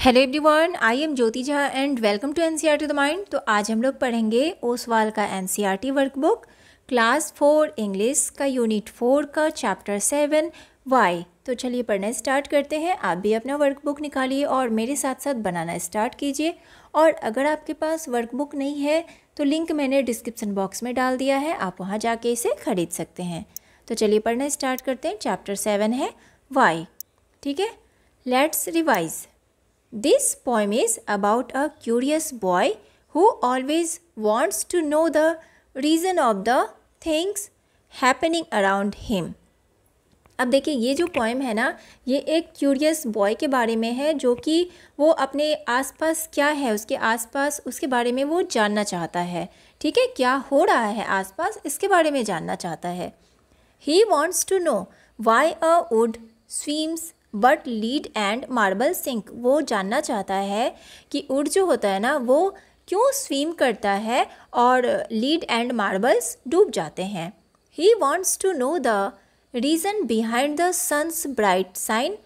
Hello everyone I am Jyoti Jha and welcome to NCERT the mind तो आज हम लोग पढ़ेंगे ओसवाल का NCERT workbook class four English का यूनिट फोर का चैप्टर सेवन वाई तो चलिए पढ़ना स्टार्ट करते हैं। आप भी अपना वर्कबुक निकालिए और मेरे साथ साथ बनाना स्टार्ट कीजिए। और अगर आपके पास वर्कबुक नहीं है तो लिंक मैंने डिस्क्रिप्सन बॉक्स में डाल दिया है, आप वहाँ जाके इसे खरीद सकते हैं। तो चलिए पढ़ना स्टार्ट करते हैं। चैप्टर सेवन है वाई ठीक है? Let's revise This poem is about a curious boy who always wants to know the reason of the things happening around him. अब देखिए, ये जो पोएम है ना, ये एक क्यूरियस बॉय के बारे में है जो कि वो अपने आसपास क्या है, उसके आसपास, उसके बारे में वो जानना चाहता है। ठीक है? क्या हो रहा है आसपास, इसके बारे में जानना चाहता है। He wants to know why a wood swims but lead and marble sink, वो जानना चाहता है कि उड जो होता है ना, वो क्यों स्विम करता है और लीड एंड मार्बल्स डूब जाते हैं। He wants to know the reason behind the sun's bright shine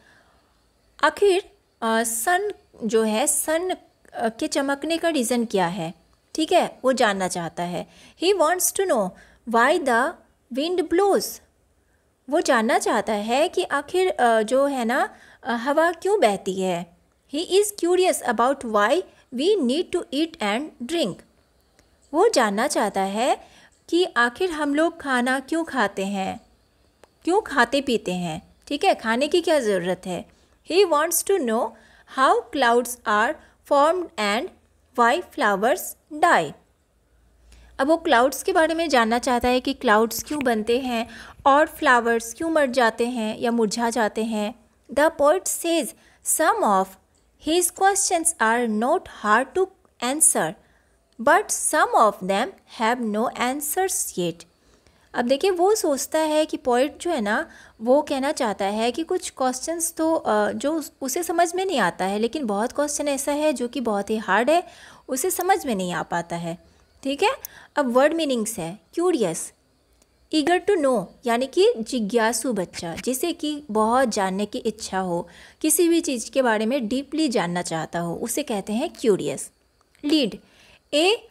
आखिर सन जो है सन के चमकने का रीज़न क्या है? ठीक है, वो जानना चाहता है। He wants to know why the wind blows वो जानना चाहता है कि आखिर जो है ना हवा क्यों बहती है? He is curious about why we need to eat and drink वो जानना चाहता है कि आखिर हम लोग खाना क्यों खाते हैं? क्यों खाते पीते हैं? ठीक है, खाने की क्या ज़रूरत है? He wants to know how clouds are formed and why flowers die अब वो क्लाउड्स के बारे में जानना चाहता है कि क्लाउड्स क्यों बनते हैं और फ्लावर्स क्यों मर जाते हैं या मुरझा जाते हैं। The poet says some of his questions are not hard to answer but some of them have no answers yet अब देखिए, वो सोचता है कि पोइट जो है ना, वो कहना चाहता है कि कुछ क्वेश्चंस तो जो उसे समझ में नहीं आता है, लेकिन बहुत क्वेश्चन ऐसा है जो कि बहुत ही हार्ड है, उसे समझ में नहीं आ पाता है। ठीक है? अब वर्ड मीनिंग्स है। क्यूरियस ईगर टू नो यानी कि जिज्ञासु बच्चा, जिसे कि बहुत जानने की इच्छा हो, किसी भी चीज़ के बारे में डीपली जानना चाहता हो, उसे कहते हैं curious lead a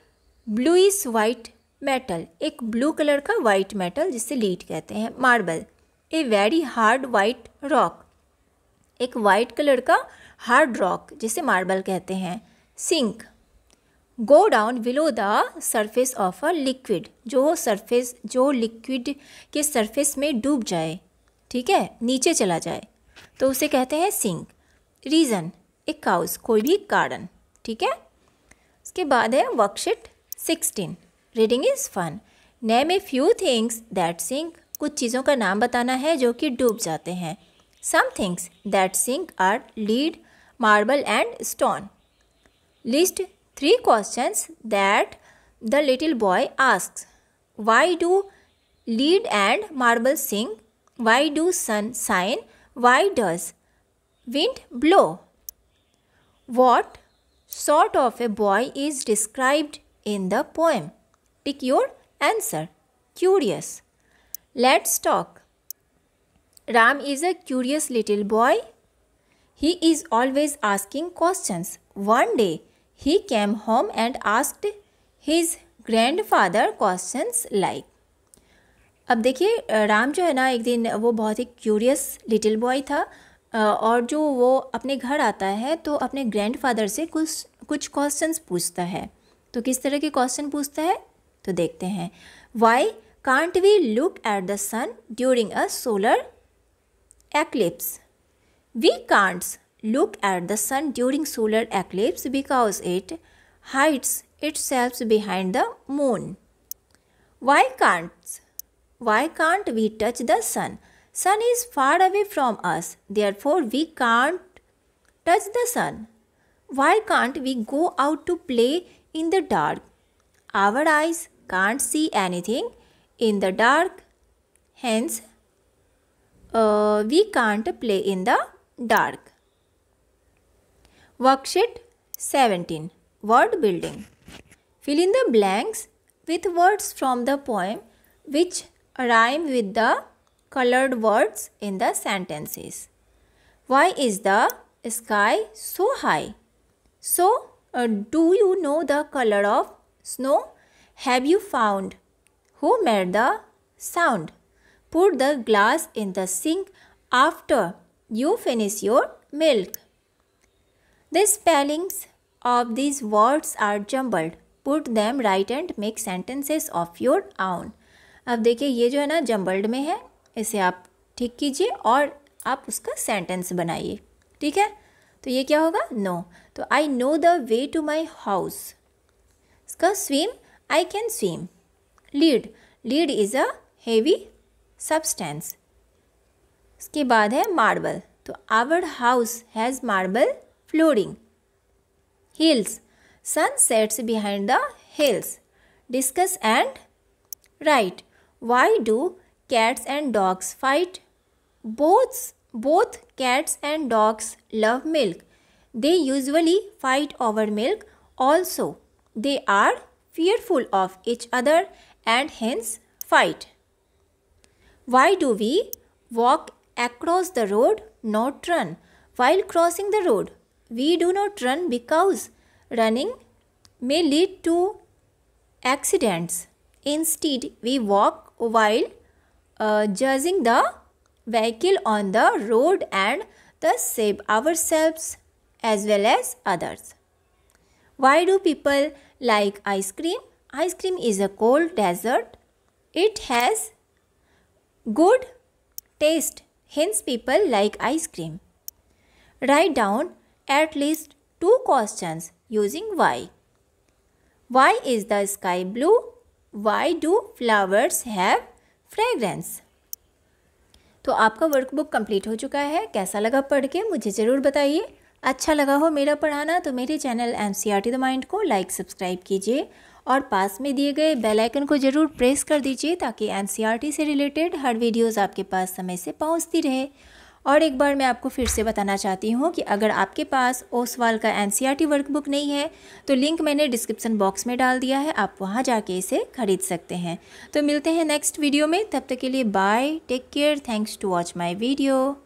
bluish white metal एक ब्लू कलर का वाइट मेटल जिसे लीड कहते हैं marble a very hard white rock एक वाइट कलर का हार्ड रॉक जिसे मार्बल कहते हैं sink go down below the surface of a liquid जो सरफेस जो लिक्विड के सरफेस में डूब जाए, ठीक है? नीचे चला जाए तो उसे कहते हैं सिंक रीज़न एक काउस कोई भी कारण, ठीक है? उसके बाद है worksheet sixteen reading is fun name a few things that sink कुछ चीज़ों का नाम बताना है जो कि डूब जाते हैं। Some things that sink are lead marble and stone list three questions that the little boy asks. Why do lead and marble sing? Why do sun shine? Why does wind blow? What sort of a boy is described in the poem? Pick your answer. Curious. Let's talk. Ram is a curious little boy. He is always asking questions. One day, he came home and asked his grandfather questions like, अब देखिए राम जो है ना, एक दिन वो बहुत ही curious little boy था और जो वो अपने घर आता है तो अपने ग्रैंडफादर से कुछ कुछ क्वेश्चंस पूछता है। तो किस तरह के क्वेश्चन पूछता है? तो देखते हैं। Why can't we look at the sun during a solar eclipse we can't look at the sun during solar eclipse because it hides itself behind the moon. Why can't why can't we touch the sun? Sun is far away from us, therefore we can't touch the sun. Why can't we go out to play in the dark? Our eyes can't see anything in the dark, hence uh, we can't play in the dark. Worksheet 17 Word Building Fill in the blanks with words from the poem which rhyme with the colored words in the sentences. Why is the sky so high. So, uh, do you know the color of snow? Have you found who made the sound? Put the glass in the sink after you finish your milk. The spellings of these words are jumbled. Put them right and make sentences of your own. अब देखिए, ये जो है ना jumbled में है, इसे आप ठीक कीजिए और आप उसका सेंटेंस बनाइए। ठीक है? तो ये क्या होगा? नो तो I know the way to my house इसका swim I can swim lead lead is a heavy substance इसके बाद है मार्बल तो our house has marble flooring. Hills. Sun sets behind the hills. Discuss and write. Why do cats and dogs fight? Both, both cats and dogs love milk. They usually fight over milk also. They are fearful of each other and hence fight. Why do we walk across the road, not run, while crossing the road? We do not run because running may lead to accidents instead we walk while uh, judging the vehicle on the road and thus save ourselves as well as others. Why do people like ice cream? Ice cream is a cold dessert. It has good taste, hence, people like ice cream. Write down at least two questions using why. Why is the sky blue? Why do flowers have fragrance तो आपका workbook complete हो चुका है। कैसा लगा पढ़ के? मुझे ज़रूर बताइए। अच्छा लगा हो मेरा पढ़ाना तो मेरे channel M C R T the mind को लाइक सब्सक्राइब कीजिए और पास में दिए गए बेल आइकन को ज़रूर प्रेस कर दीजिए ताकि एन सी आर टी से रिलेटेड हर वीडियोज़ आपके पास समय से पहुँचती रहे। और एक बार मैं आपको फिर से बताना चाहती हूँ कि अगर आपके पास ओसवाल का एन वर्कबुक नहीं है तो लिंक मैंने डिस्क्रिप्सन बॉक्स में डाल दिया है। आप वहाँ जाके इसे खरीद सकते हैं। तो मिलते हैं नेक्स्ट वीडियो में। तब तक के लिए bye take care thanks to watch my video